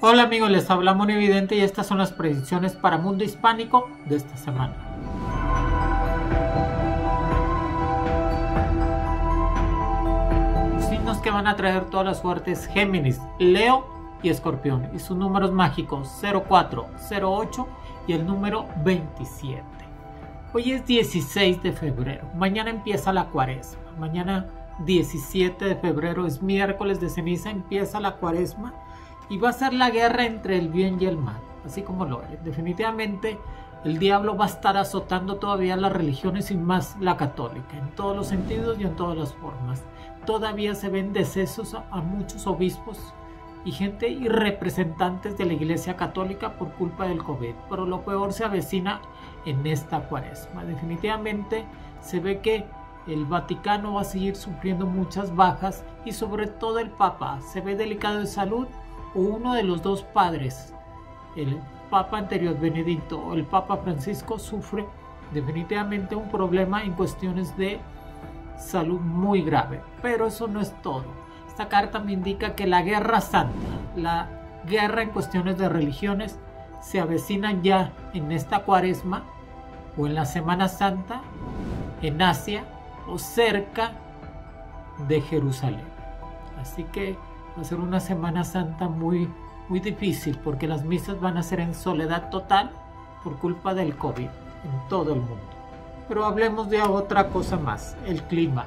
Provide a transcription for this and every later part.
Hola amigos, les habla Evidente y estas son las predicciones para Mundo Hispánico de esta semana. Los signos que van a traer todas las suertes Géminis, Leo y Escorpión y sus números mágicos 04, 08 y el número 27. Hoy es 16 de febrero, mañana empieza la cuaresma, mañana 17 de febrero es miércoles de ceniza, empieza la cuaresma y va a ser la guerra entre el bien y el mal, así como lo es. Definitivamente el diablo va a estar azotando todavía las religiones y más la católica, en todos los sentidos y en todas las formas. Todavía se ven decesos a, muchos obispos y gente y representantes de la Iglesia Católica por culpa del COVID, pero lo peor se avecina en esta cuaresma. Definitivamente se ve que el Vaticano va a seguir sufriendo muchas bajas y sobre todo el Papa se ve delicado de salud o uno de los dos padres, el Papa anterior Benedicto o el Papa Francisco, sufre definitivamente un problema en cuestiones de salud muy grave. Pero eso no es todo. Esta carta me indica que la guerra santa, la guerra en cuestiones de religiones, se avecinan ya en esta cuaresma o en la Semana Santa en Asia o cerca de Jerusalén. Así que va a ser una Semana Santa muy, muy difícil porque las misas van a ser en soledad total por culpa del COVID en todo el mundo. Pero hablemos de otra cosa más, el clima.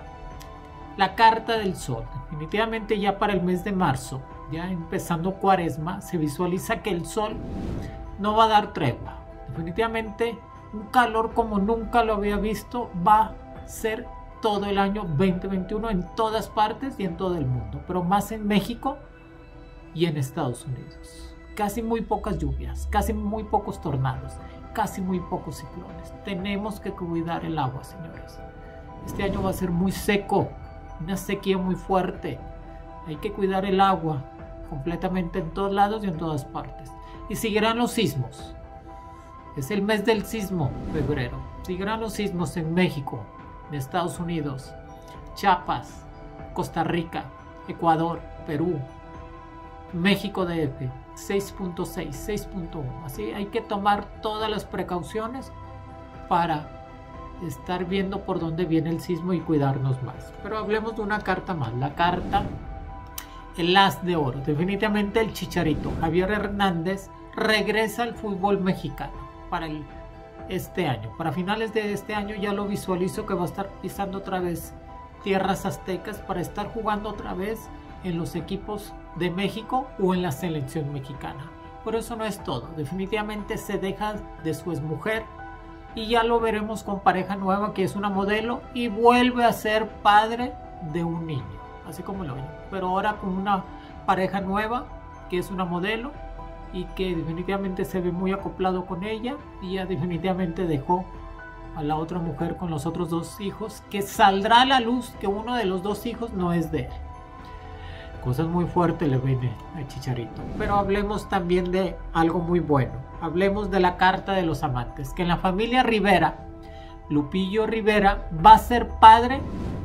La carta del sol. Definitivamente ya para el mes de marzo, ya empezando cuaresma, se visualiza que el sol no va a dar tregua. Definitivamente un calor como nunca lo había visto va a ser todo el año 2021 en todas partes y en todo el mundo, pero más en México y en Estados Unidos. Casi muy pocas lluvias, casi muy pocos tornados, casi muy pocos ciclones. Tenemos que cuidar el agua, señores. Este año va a ser muy seco, una sequía muy fuerte. Hay que cuidar el agua completamente en todos lados y en todas partes. Y seguirán los sismos. Es el mes del sismo, febrero. Seguirán los sismos en México, Estados Unidos, Chiapas, Costa Rica, Ecuador, Perú, México DF, 6.6, 6.1. Así hay que tomar todas las precauciones para estar viendo por dónde viene el sismo y cuidarnos más. Pero hablemos de una carta más, la carta El As de Oro. Definitivamente el Chicharito. Javier Hernández regresa al fútbol mexicano para el este año. Para finales de este año ya lo visualizo que va a estar pisando otra vez tierras aztecas para estar jugando otra vez en los equipos de México o en la selección mexicana. Pero eso no es todo. Definitivamente se deja de su exmujer y ya lo veremos con pareja nueva que es una modelo y vuelve a ser padre de un niño. Así como lo ven. Pero ahora con una pareja nueva que es una modelo y que definitivamente se ve muy acoplado con ella y ya definitivamente dejó a la otra mujer con los otros dos hijos que saldrá a la luz que uno de los dos hijos no es de él. Cosas muy fuertes le viene a Chicharito. Pero hablemos también de algo muy bueno. Hablemos de la carta de los amantes. Que en la familia Rivera, Lupillo Rivera va a ser padre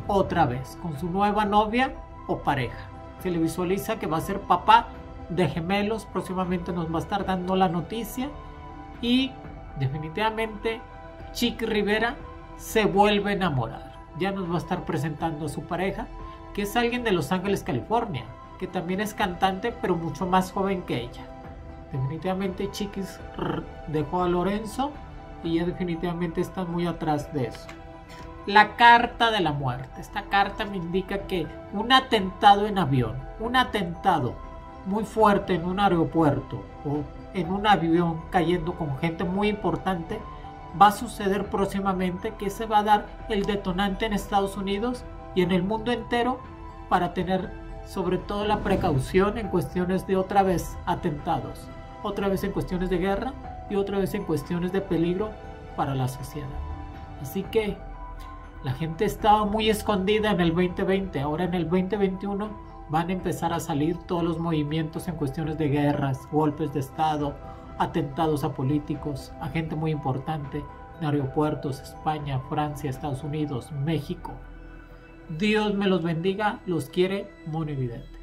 otra vez con su nueva novia o pareja. Se le visualiza que va a ser papá de gemelos. Próximamente nos va a estar dando la noticia. Y definitivamente Chick Rivera se vuelve a enamorar. Ya nos va a estar presentando a su pareja, que es alguien de Los Ángeles, California, que también es cantante, pero mucho más joven que ella. Definitivamente Chiquis dejó a Lorenzo y ya definitivamente está muy atrás de eso. La carta de la muerte. Esta carta me indica que un atentado en avión, un atentado muy fuerte en un aeropuerto o en un avión cayendo con gente muy importante, va a suceder próximamente que se va a dar el detonante en Estados Unidos y en el mundo entero para tener sobre todo la precaución en cuestiones de otra vez atentados, otra vez en cuestiones de guerra y otra vez en cuestiones de peligro para la sociedad. Así que la gente estaba muy escondida en el 2020, ahora en el 2021 van a empezar a salir todos los movimientos en cuestiones de guerras, golpes de Estado, atentados a políticos, a gente muy importante en aeropuertos, España, Francia, Estados Unidos, México. Dios me los bendiga, los quiere Mono Evidente.